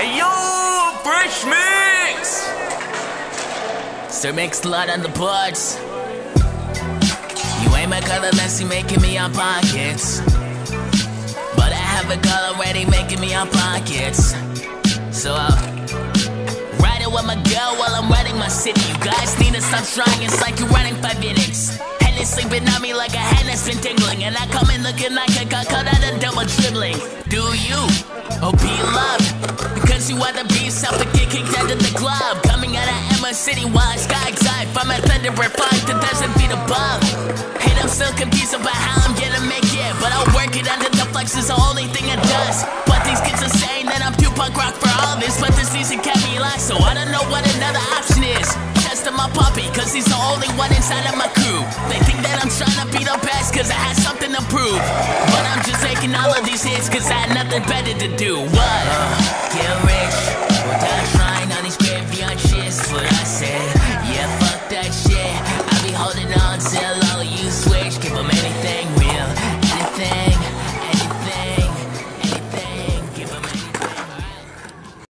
Hey yo, Fresh Micks! Sir Mix Blood on the boards. You ain't my color unless you making me on pockets. But I have a girl already making me on pockets. So I'll ride it with my girl while I'm riding my city. You guys need to stop trying, it's like you're running five minutes. Is sleeping on me like a that's been tingling. And I come in looking like I got caught out of double dribbling. Do you? Loved. Because you are the beast, to get kicked out of the club. Coming out of Emma City while I sky from a thunderbird flying to dozen feet above. Hate, I'm still confused about how I'm gonna make it. But I'll work it under the flex is the only thing it does. But these kids are saying that I'm too punk rock for all this. But this season kept me alive, so I don't know what another option is. Testing my puppy, cause he's the only one inside of my crew. They think that I'm trying to be the best, cause I had something to prove. But I'm just taking all of these hits, cause I had nothing better to do. What? Uh, get